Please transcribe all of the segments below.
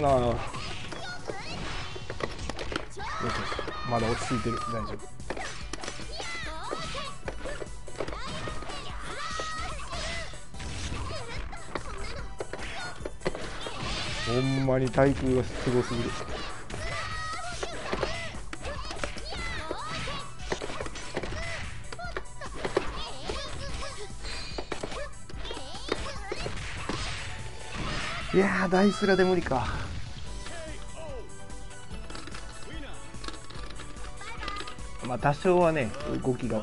な。よしよしまだ落ち着いてる。大丈夫。ほんまに対空がすごすぎる。いやーダイスラで無理か。まあ多少はね動きが。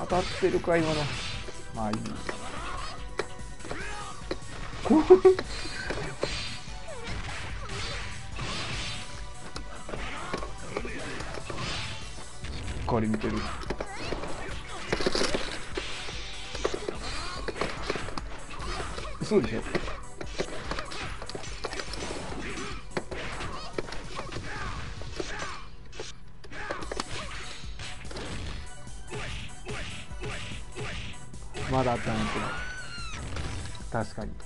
当たってるか今の。まあいい。しっかり見てる。そうでしょまだあったんやけど。確かに。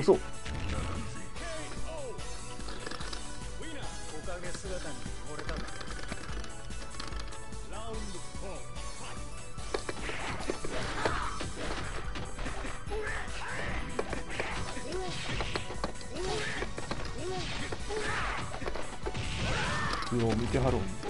嘘。おかげ姿に惚れたラウンドよう見てはろう。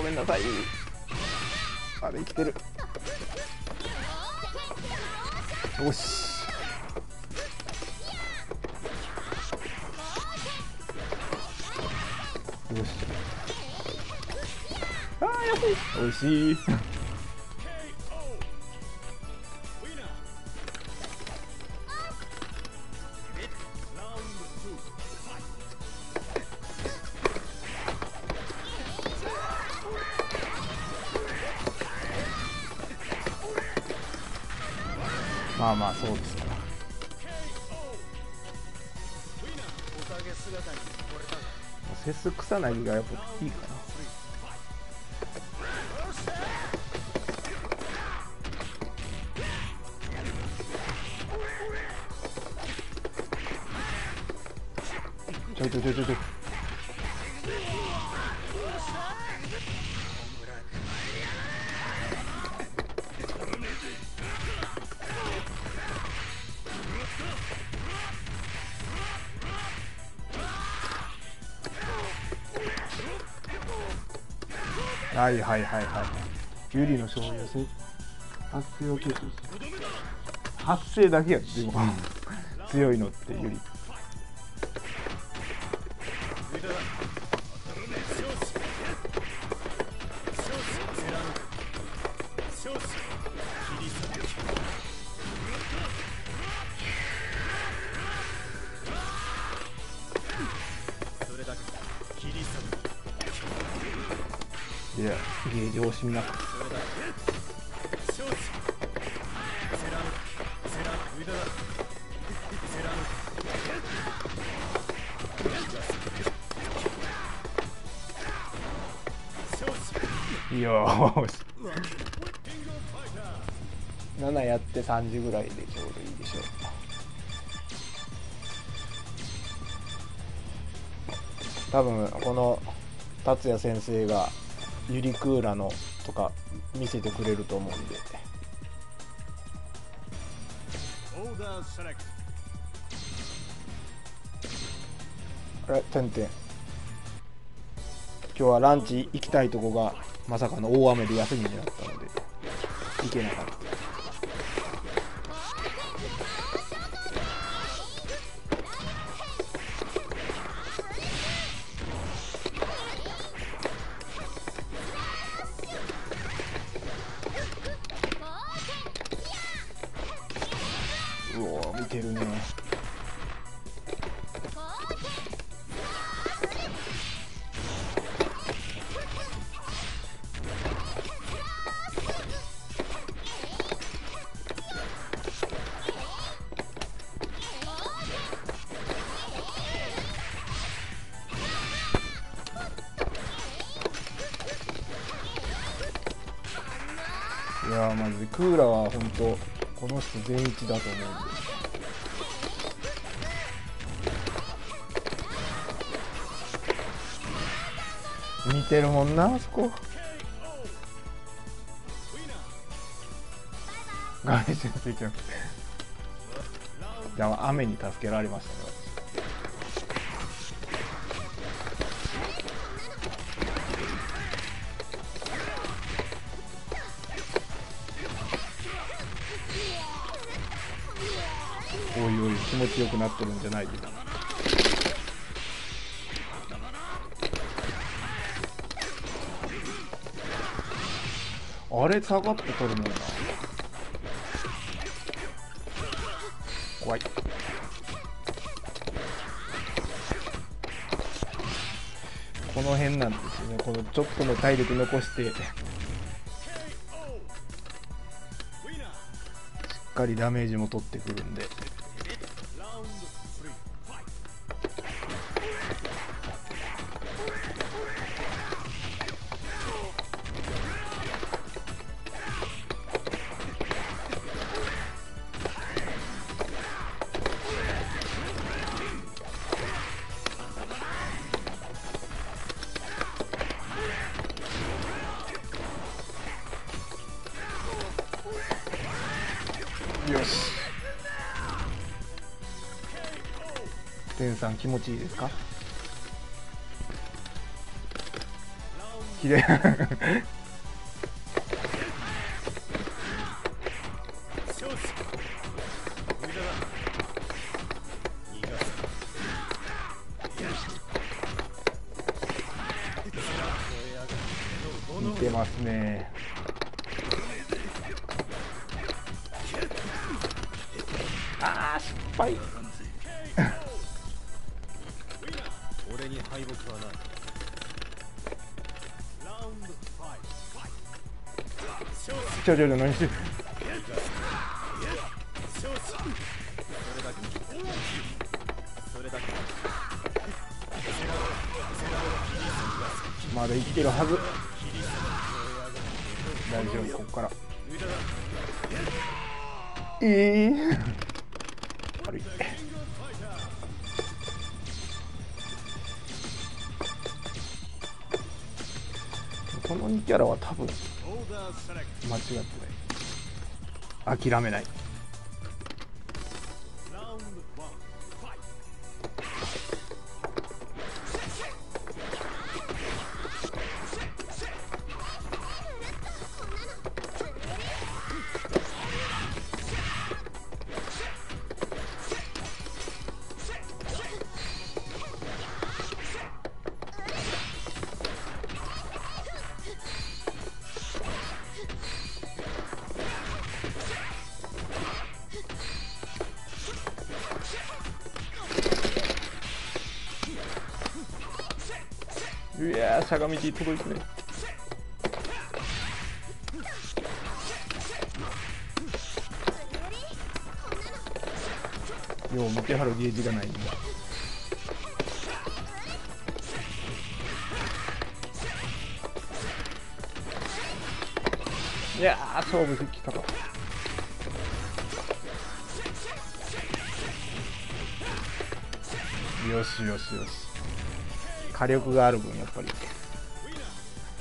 ごめんなさい。あれ生きてる。よし。よし。あー安いおいしい。草薙がやっぱいいかなはいはいはいはい。ユリの醤油せ発生を消す発生だけやでも。強いのってユリ。少子いやゲージ惜しみなくよーし。7やって3時ぐらいでちょうどいいでしょう。多分この達也先生がユリクーラのとか見せてくれると思うんで。あれてんてん今日はランチ行きたいとこがまさかの大雨で休みになったので行けなかった。ーマジでクーラーは本当この人全一だと思うんで見てるもんなあそこガメ先生じゃなくてじゃあ雨に助けられましたねおい気持ちよくなってるんじゃないですかあれ下がって取るもんな怖い。この辺なんですよね。このちょっとの体力残してしっかりダメージも取ってくるんで。さん気持ちいいですか？綺麗勝負。ちょちょちょ何して。まだ生きてるはず大丈夫ここから無駄だ。ええー、悪いこの2キャラは多分間違ってない。諦めない。しゃがみで届いてね。よう見てはるゲージがない。んいやー勝負できたか。よしよしよし。火力がある分やっぱり。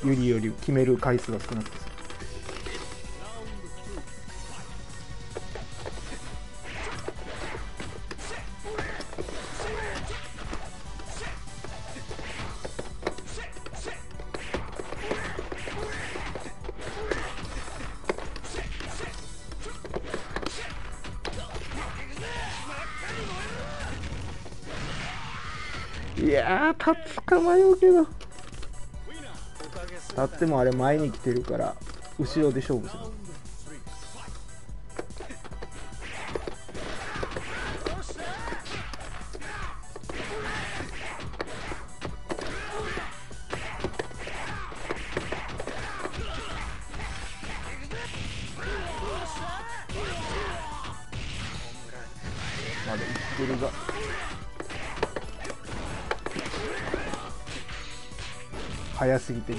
ユリより決める回数が少なくてってもあれ前に来てるから後ろで勝負する。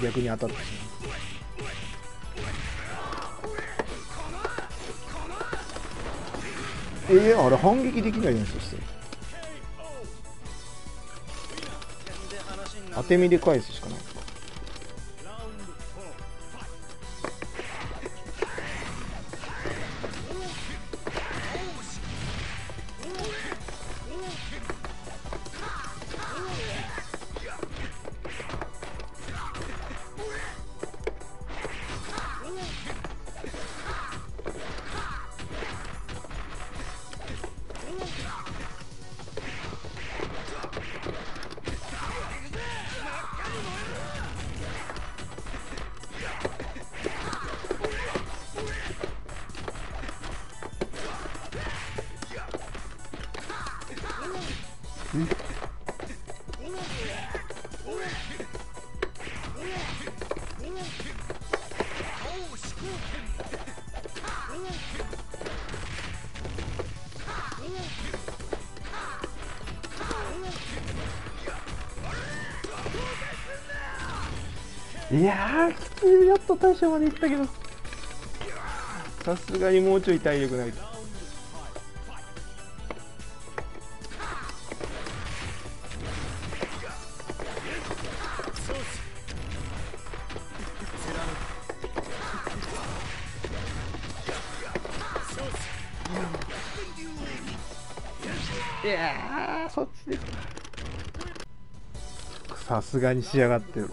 逆に当たってしまうえー、あれ反撃できないやつして当て身で返すしいやーきつい。やっと大将まで行ったけど。さすがにもうちょい体力ないと。さすがに仕上がってる。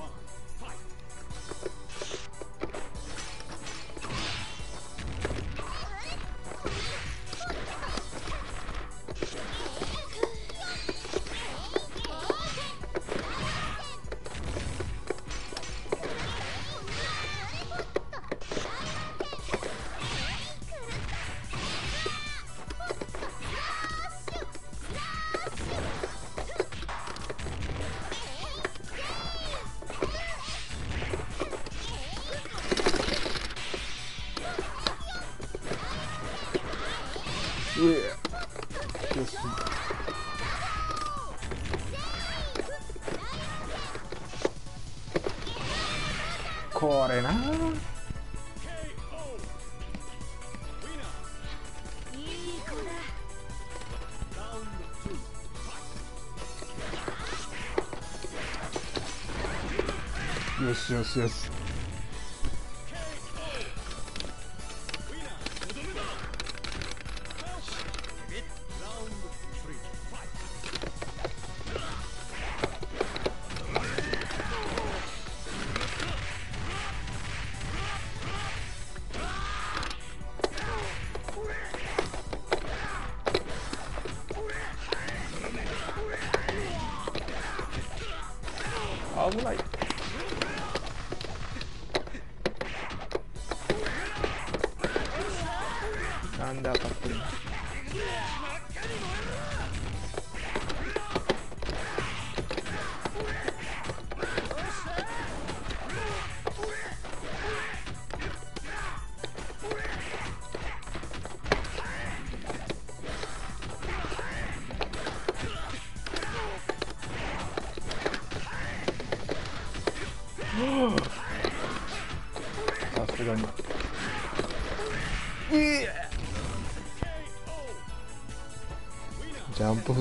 よ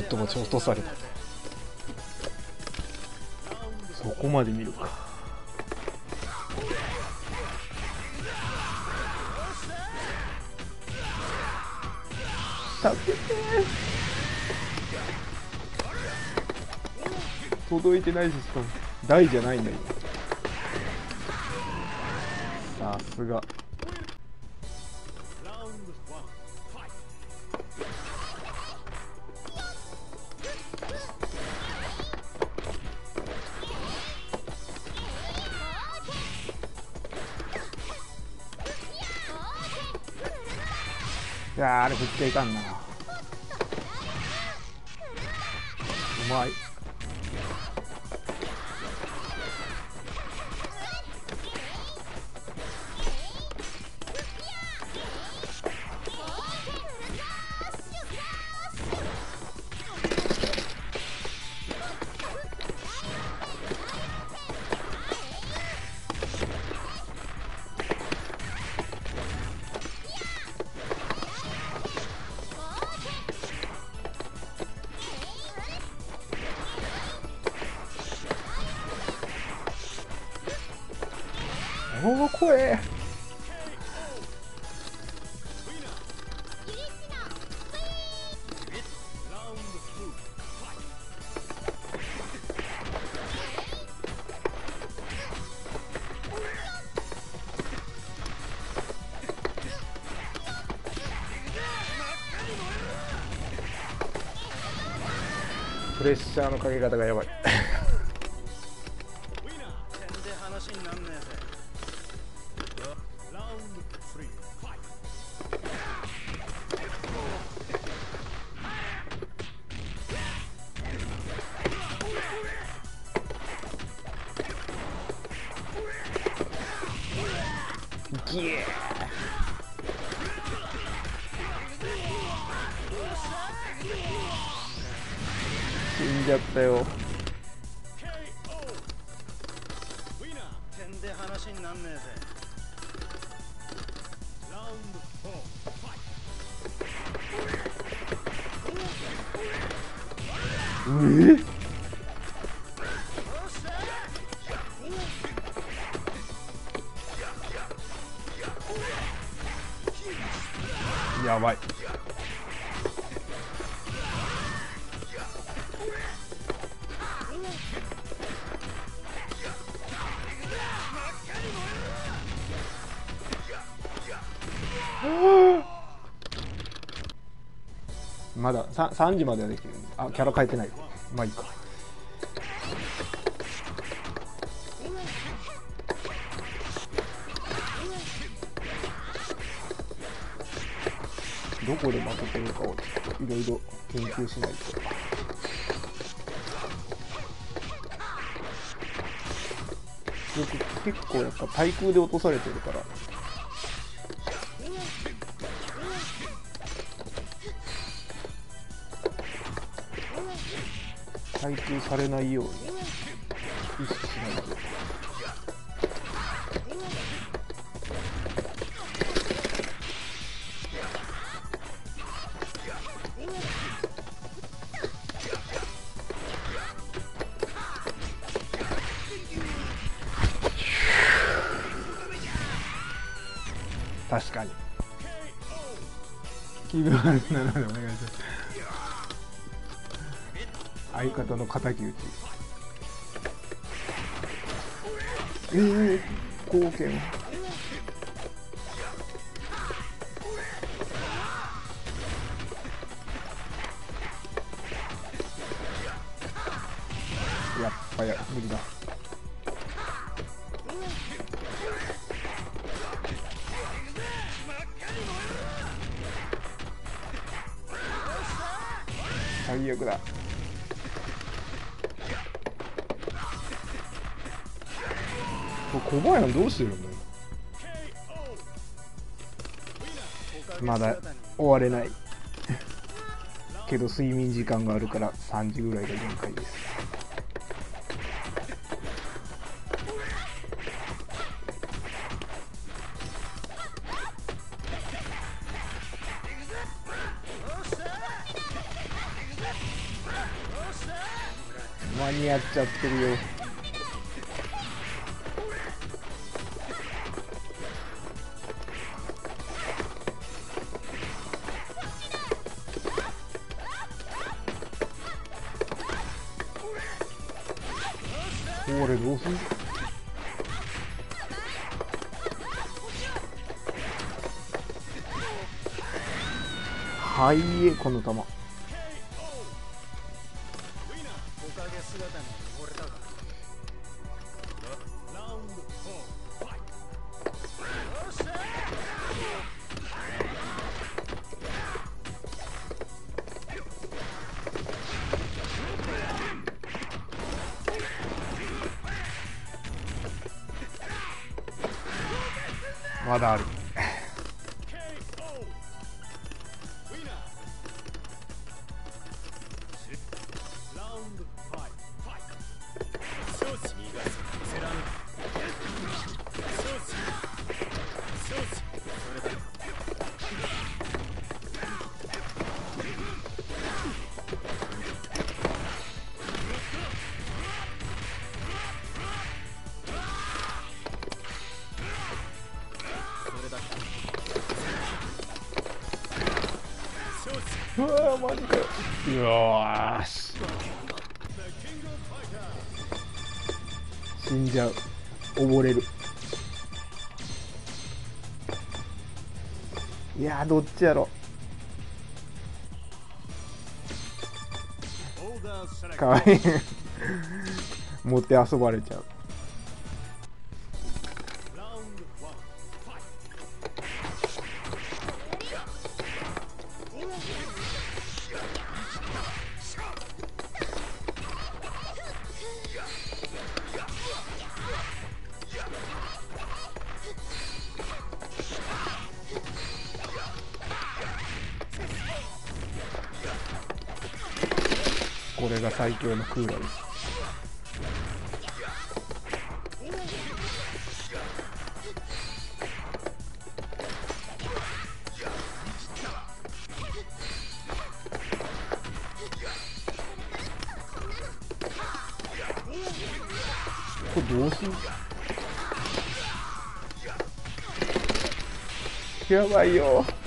ットも落とされた。そこまで見るか。助けて届いてないししかも。大じゃないんだよさすが。やーあれ振っていかんな。うまい。プレッシャーのかけ方がやばい。話になんねえぜ。ラウンド3んじゃ 3, 時まではできる。あキャラ変えてない。まあいいか。どこで負けてるかをいろいろ研究しないと。結構やっぱ対空で落とされてるから。対空されないように。意識しないと確かに。気分悪くなるのでお願い方の敵討ち。ええー、貢献。小林どうするんだまだ終われない。けど睡眠時間があるから3時ぐらいが限界です。間に合っちゃってるよ。この球マジかよし死んじゃう。溺れる。いやどっちやろ。かわいい。持って遊ばれちゃう。最強のクーラー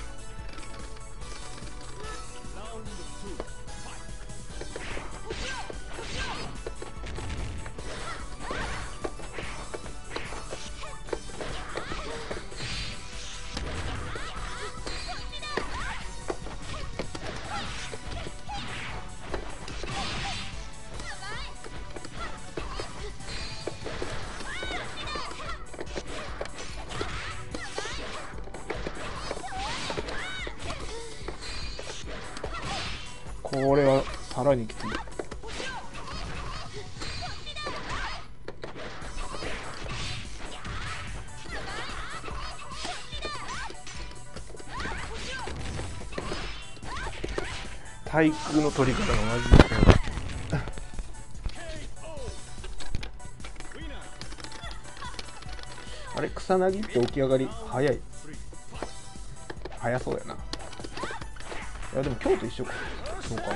対空の取り方がマジで。あれ草薙って起き上がり早い。早そうやな。いやでも京都一緒か。そうか。な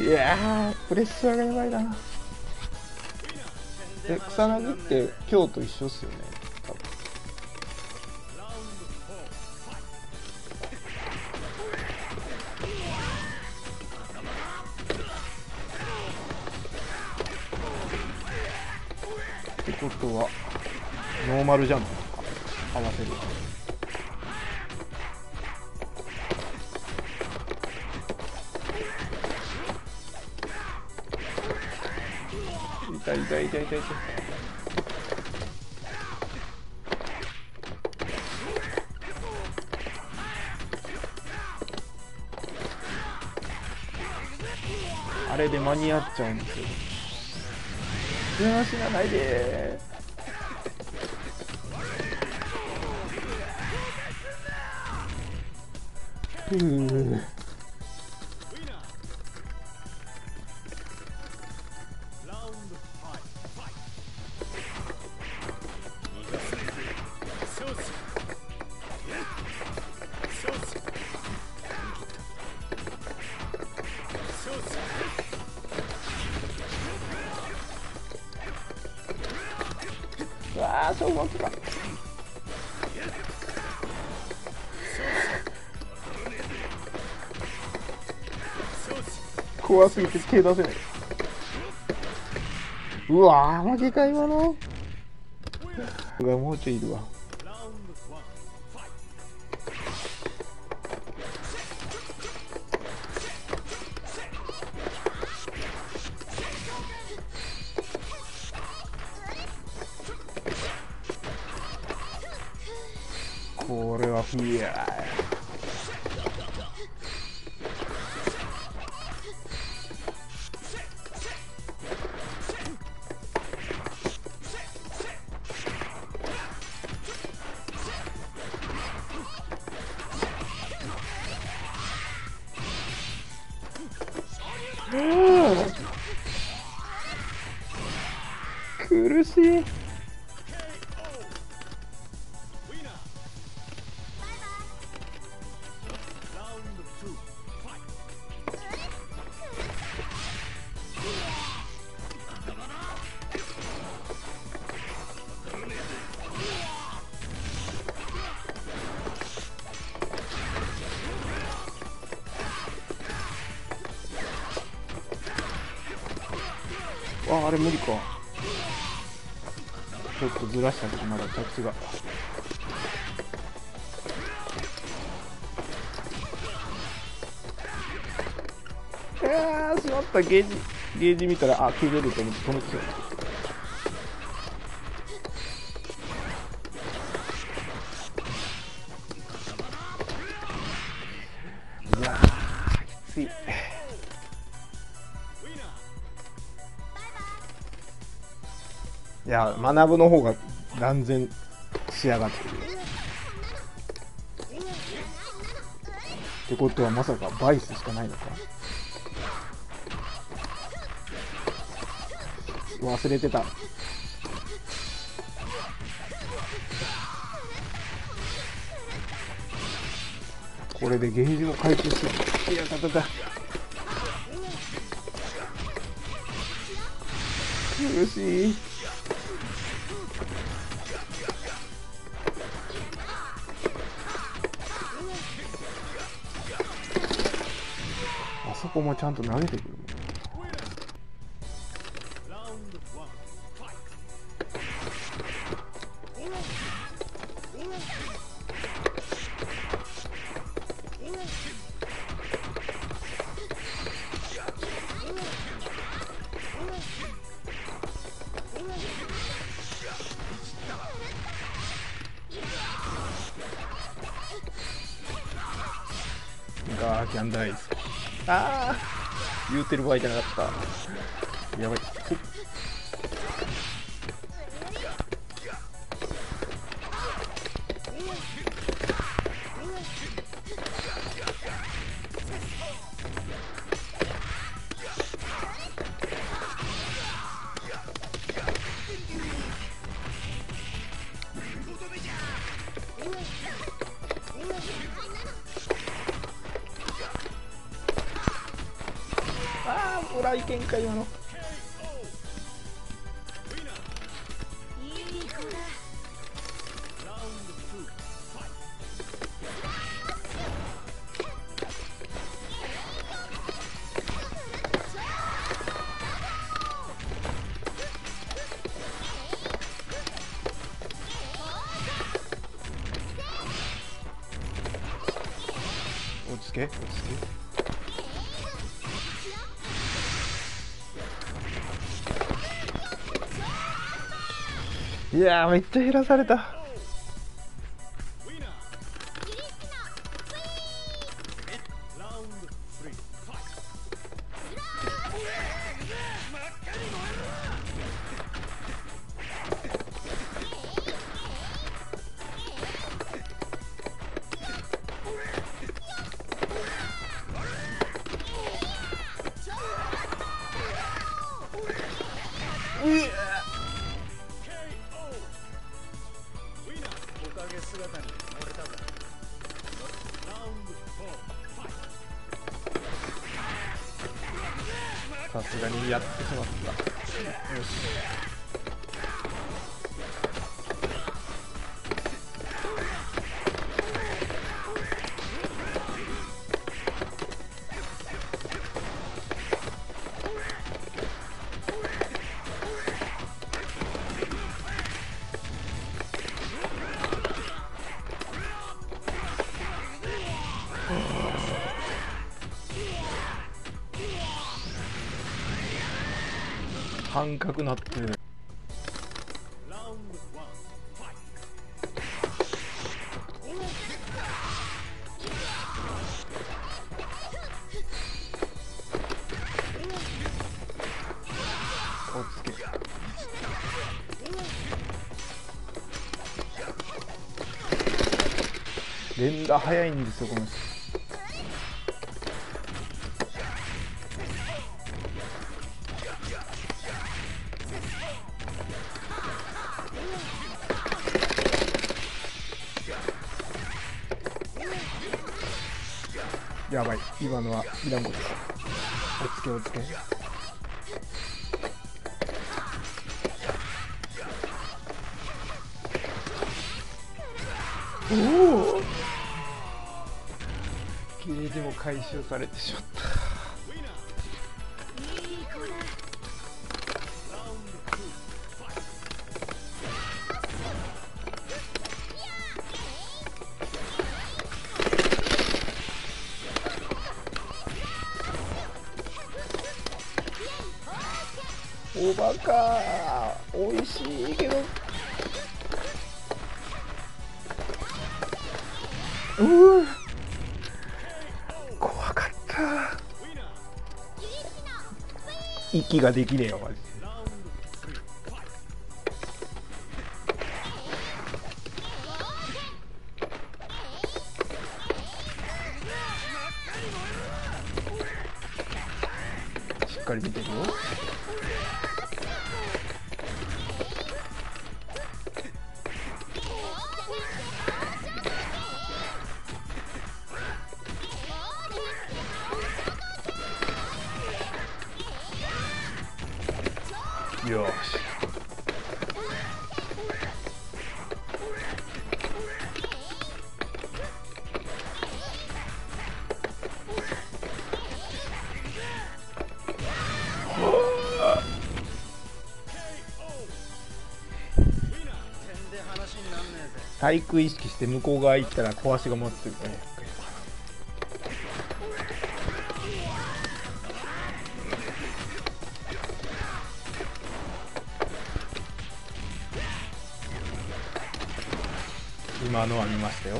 いやープレッシャーがやばいな。え草薙って京都一緒っすよね。多分。ってことはノーマルジャンプ合わせる。い痛い痛い痛いあれで間に合っちゃうんですよ。いや死なないでー。ふうあ勝負負けか怖すぎて手出せない。うわー負けか今の。がもうちょいいるわ。あれ無理か。ちょっとずらしたけどまだ着地が。いやしまった。ゲージゲージ見たらあ切れると思って止めてた。学ぶの方が断然仕上がってるってことはまさかバイスしかないのか忘れてたこれでゲージも回復していやたたた苦しいもちゃんと投げてくってる場合じゃなかった。やばい。け？落ち着けいやーめっちゃ減らされた。感覚なってる。連打早いんですよこの人。今のはいらんことかおつけおつけおおゲージも回収されてしまった。バカ。美味しいけど。うう怖かった。息ができねえよマジで。体育意識して向こう側行ったら小足が持ってるから今のは見ましたよ。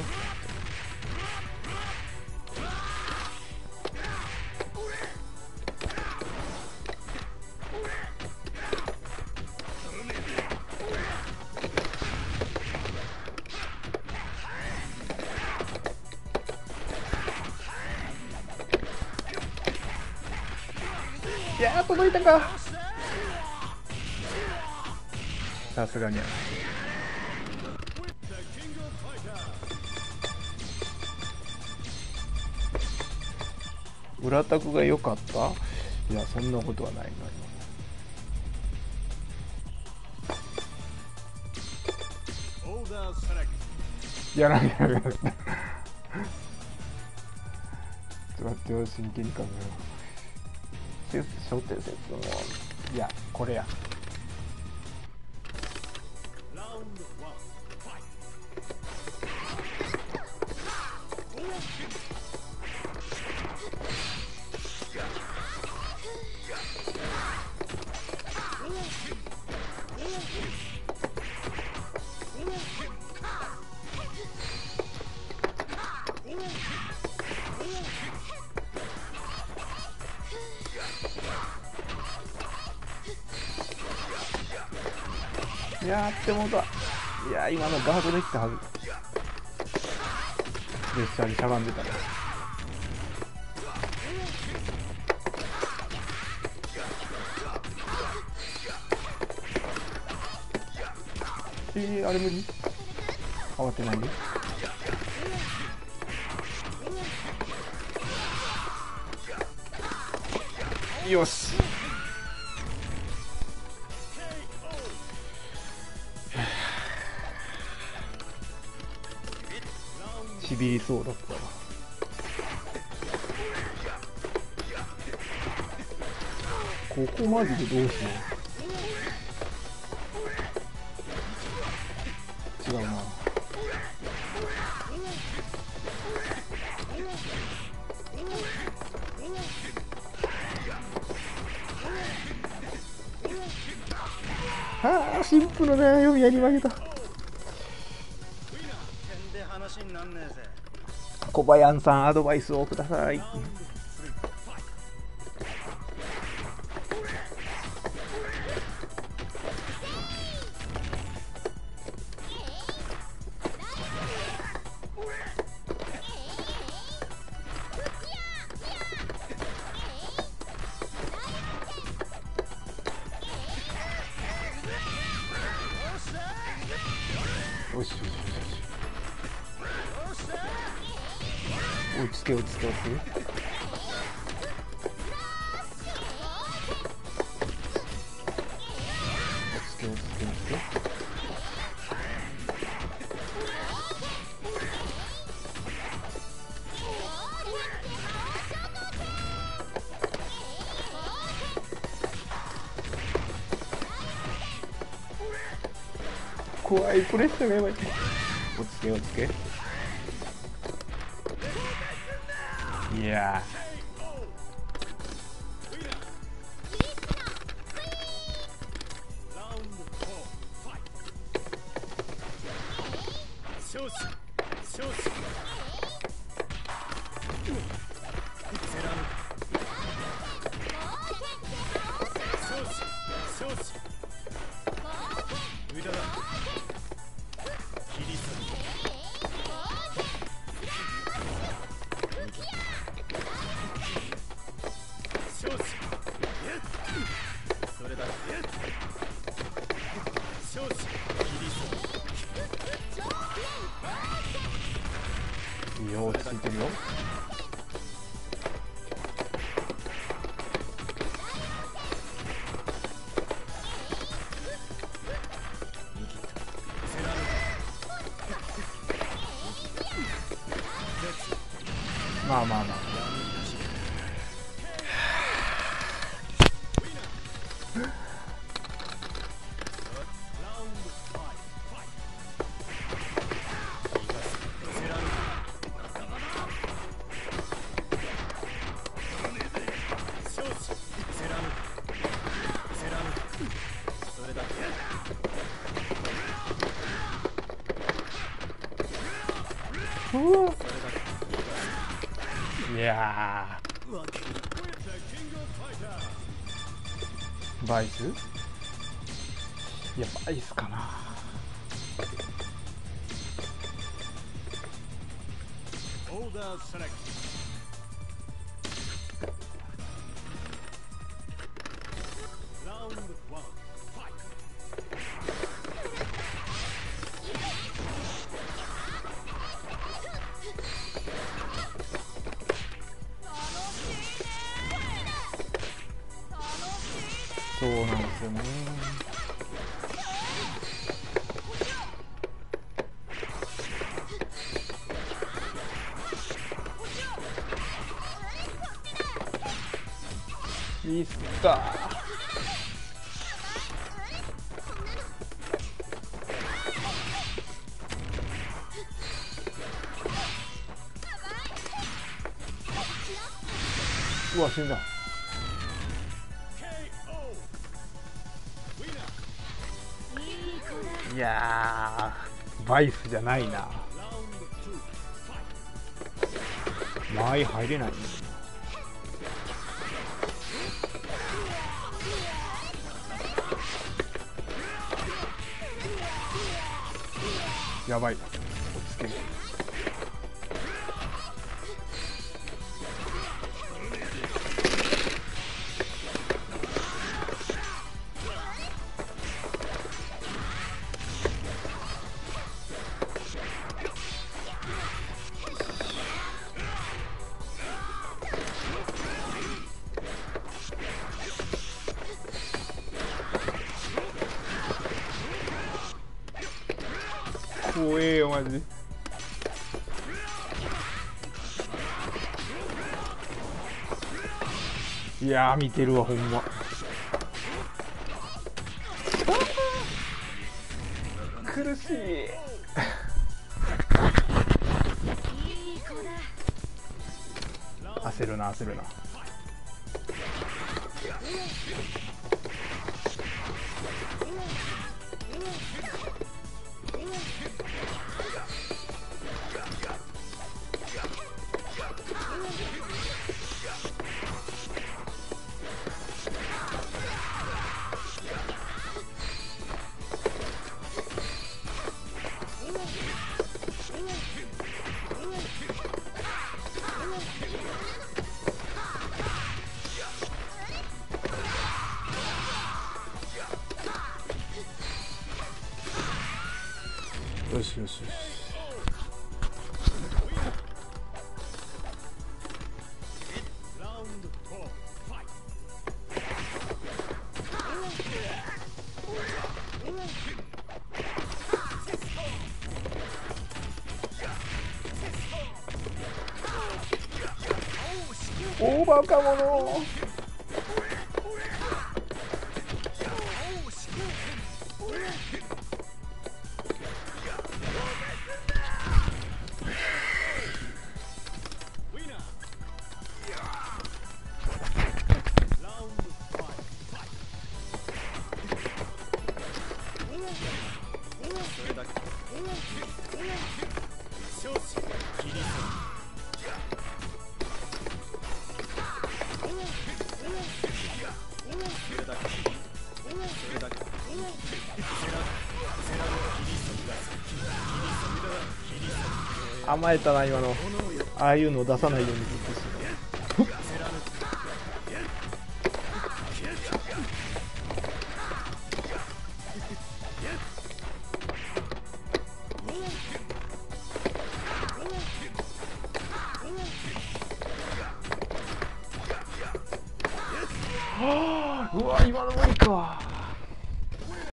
いたか。さすがに。裏タクが良かった？いやそんなことはないのよオーダーセレクやらんやらんやらんちょっと待ってよ真剣に考えよう。いやこれや。やってもうたいや今のガードできたはず。プレッシャーにしゃがんでた。ねえー、あれ無理？慌てないで。よし。とここマジでどうしようンさんアドバイスをください。調子怖い。プレッシャーがやばい。落ち着け落ち着け。Yeah. うわ死んだ。いやバイスじゃないな。前入れない、ねやばい。マジ。いや見てるわほんま。苦しい。焦るな焦るな。バカ者構えたな今の。ああいうのを出さないように。